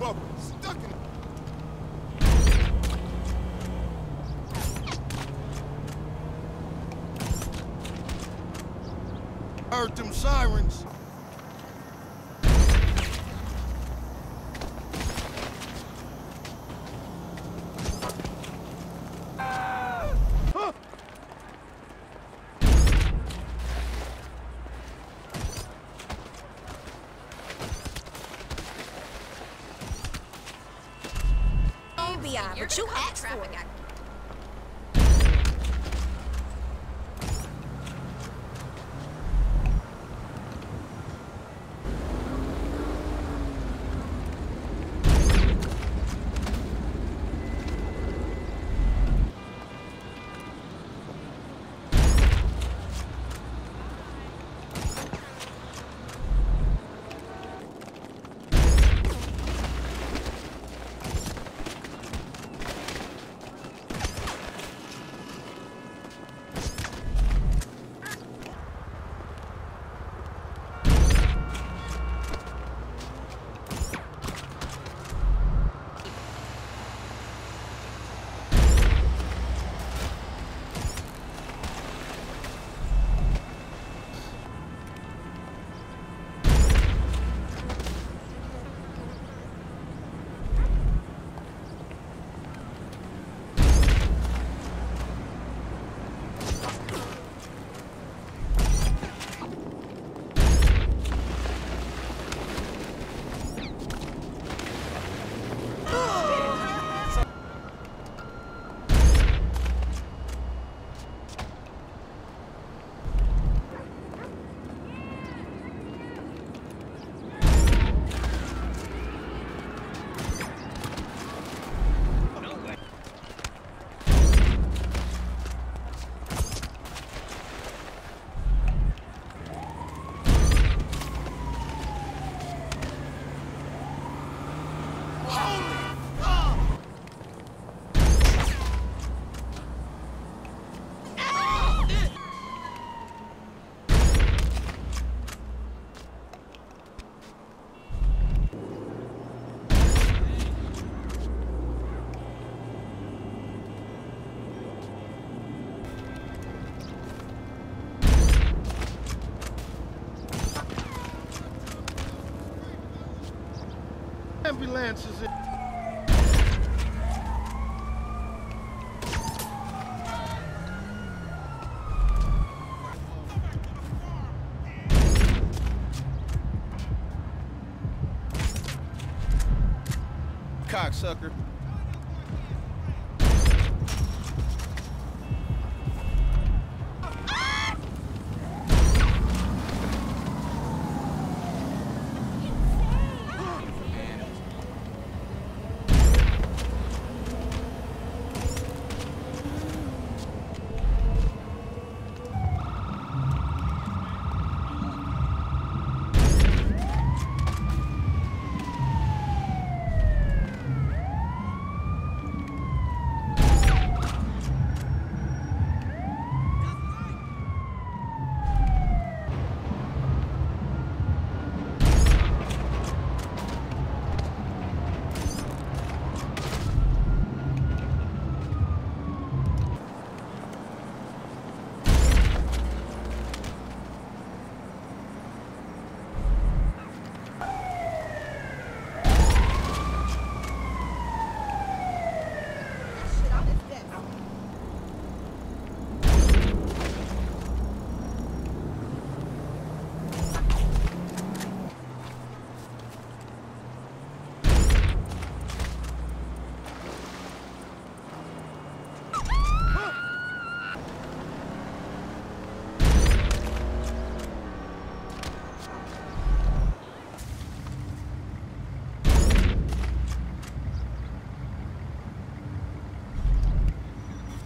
bubble. Stuck in Heard them sirens. FBI, but you asked for it. Ambulances. in- Cocksucker.